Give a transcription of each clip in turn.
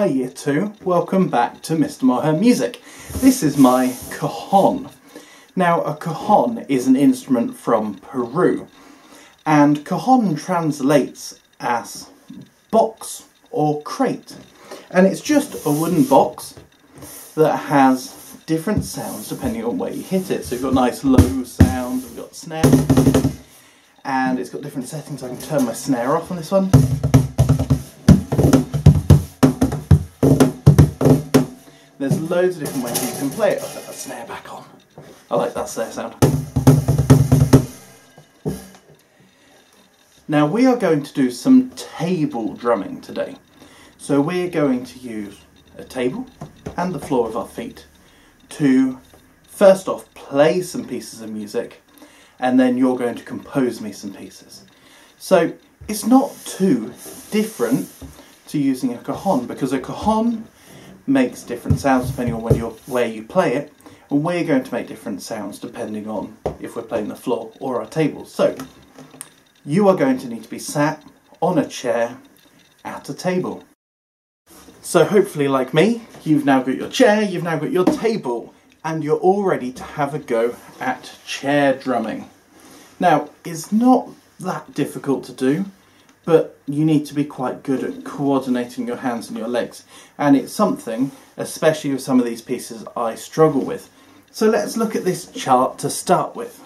Hi Year 2, welcome back to Mr. Mulhern Music. This is my cajon. Now a cajon is an instrument from Peru and cajon translates as box or crate and it's just a wooden box that has different sounds depending on where you hit it. So you've got nice low sounds, we've got snare and it's got different settings. I can turn my snare off on this one. There's loads of different ways you can play it. I'll put that snare back on. I like that snare sound. Now we are going to do some table drumming today. So we're going to use a table and the floor of our feet to first off play some pieces of music and then you're going to compose me some pieces. So it's not too different to using a cajon because a cajon makes different sounds depending on when you're, where you play it, and we're going to make different sounds depending on if we're playing the floor or our table. So, you are going to need to be sat on a chair at a table. So, hopefully, like me, you've now got your chair, you've now got your table, and you're all ready to have a go at chair drumming. Now, it's not that difficult to do but you need to be quite good at coordinating your hands and your legs. And it's something, especially with some of these pieces, I struggle with. So let's look at this chart to start with.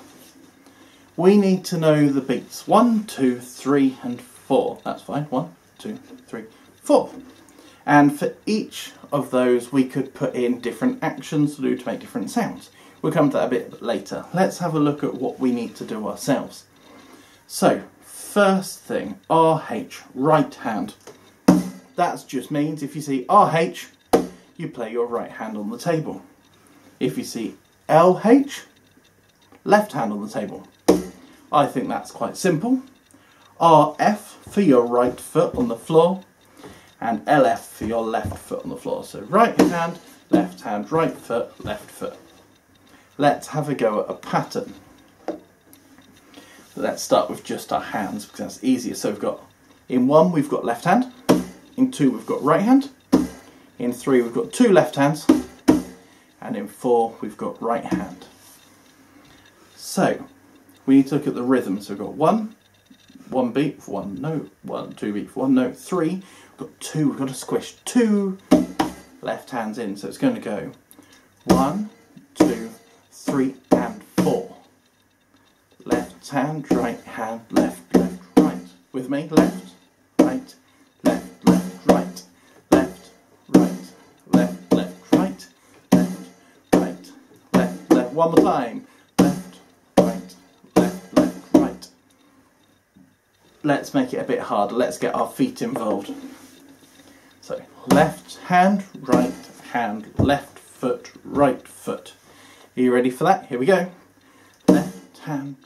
We need to know the beats. One, two, three, and four. That's fine. One, two, three, four. And for each of those, we could put in different actions to do to make different sounds. We'll come to that a bit later. Let's have a look at what we need to do ourselves. So, first thing, RH, right hand. That just means if you see RH, you play your right hand on the table. If you see LH, left hand on the table. I think that's quite simple. RF for your right foot on the floor and LF for your left foot on the floor. So right hand, left hand, right foot, left foot. Let's have a go at a pattern let's start with just our hands because that's easier. So we've got, in one we've got left hand, in two we've got right hand, in three we've got two left hands, and in four we've got right hand. So we need to look at the rhythm. So we've got one, one beat for one note, one, two beat for one note, three, we've got two, we've got to squish two left hands in. So it's going to go one, two, three, hand, right hand, left, left, right. With me, left, right, left, left, right, left, right, left, left, right, left, right, left, left. One more time. Left, right, left, left, right. Let's make it a bit harder. Let's get our feet involved. So, left hand, right hand, left foot, right foot. Are you ready for that? Here we go. Left hand,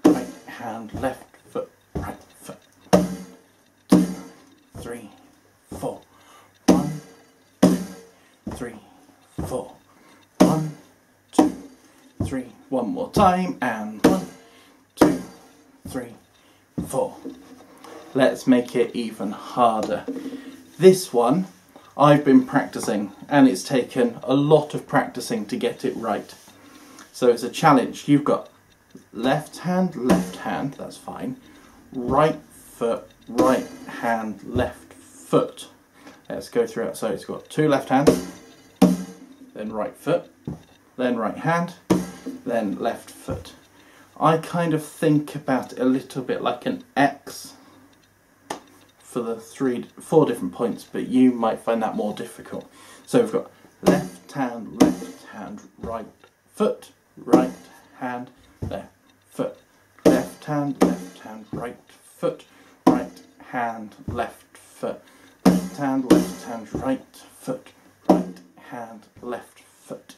hand, left foot, right foot. Two, three, four. One, two, three, four. One, two, three. One more time, and one, two, three, four. Let's make it even harder. This one I've been practicing and it's taken a lot of practicing to get it right. So it's a challenge. You've got left hand, left hand, that's fine. Right foot, right hand, left foot. Let's go through it. So it's got two left hands, then right foot, then right hand, then left foot. I kind of think about it a little bit like an X for the three, four different points, but you might find that more difficult. So we've got left hand, left hand, right foot, right hand, left foot, left hand, left hand, right foot, right hand, left foot, left hand, left hand, right foot, right hand, left foot.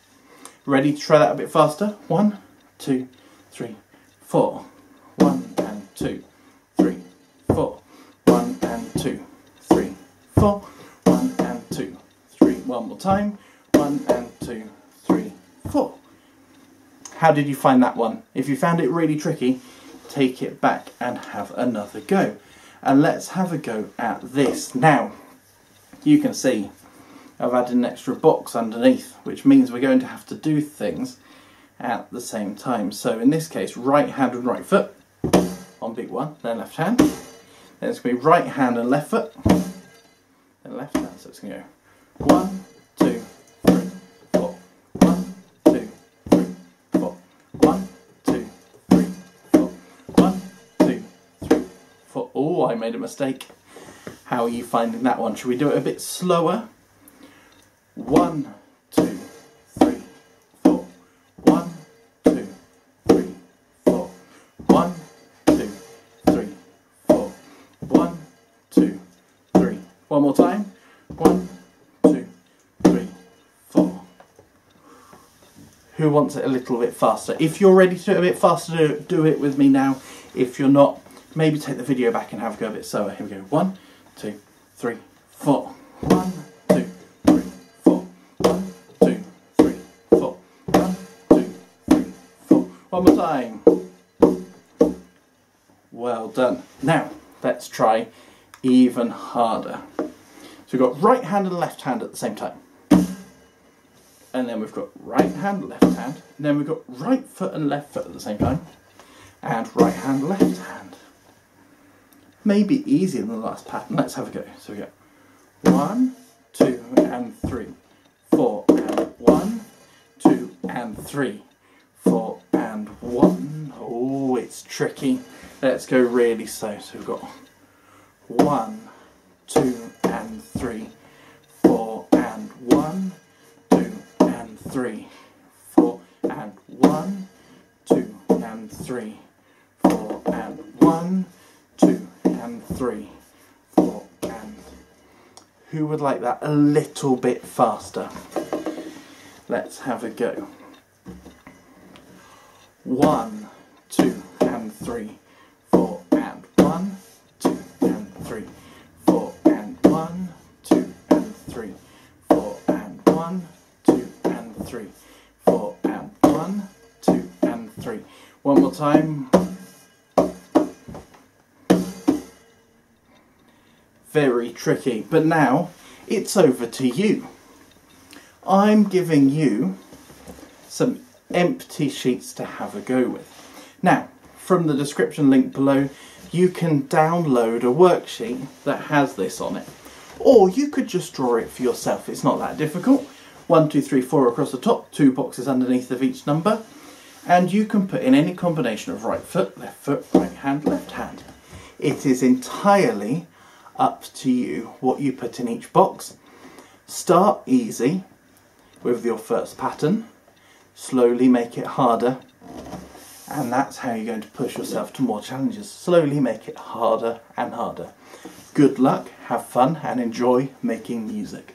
Ready to try that a bit faster? One, two, three, four. One and two, three, four. One and two, three, four. One and two, three. One more time. One and two, three, four. How did you find that one? If you found it really tricky, take it back and have another go. And let's have a go at this. Now, you can see I've added an extra box underneath, which means we're going to have to do things at the same time. So in this case, right hand and right foot on big one, then left hand. Then it's going to be right hand and left foot, then left hand. So it's going to go one, four. Oh, I made a mistake. How are you finding that one? Should we do it a bit slower? One, two, three, four. One, two, three, four. One, two, three, four. One, two, three. One more time. One, two, three, four. Who wants it a little bit faster? If you're ready to do it a bit faster, do it with me now. If you're not, maybe take the video back and have a go a bit slower. Here we go. One, two, three, four. One, two, three, four. One, two, three, four. One, two, three, four. One more time. Well done. Now, let's try even harder. So we've got right hand and left hand at the same time. And then we've got right hand, left hand. And then we've got right foot and left foot at the same time. And right hand, left hand. Maybe easier than the last pattern. Let's have a go. So we go one, two, and three, four, and one, two, and three, four, and one. Oh, it's tricky. Let's go really slow. So we've got one, two, and three, four, and one, two, and three, four, and one, two, and three, four, and one, and three, four, and. Who would like that a little bit faster? Let's have a go. One, two, and three, four, and one, two, and three, four, and one, two, and three, four, and one, two, and three, four, and one, two, and three. One more time. Very tricky, but now it's over to you. I'm giving you some empty sheets to have a go with. Now, from the description link below, you can download a worksheet that has this on it. Or you could just draw it for yourself, it's not that difficult. One, two, three, four across the top, two boxes underneath of each number. And you can put in any combination of right foot, left foot, right hand, left hand. It is entirely up to you what you put in each box. Start easy with your first pattern, slowly make it harder, and that's how you're going to push yourself to more challenges. Slowly make it harder and harder. Good luck, have fun, and enjoy making music.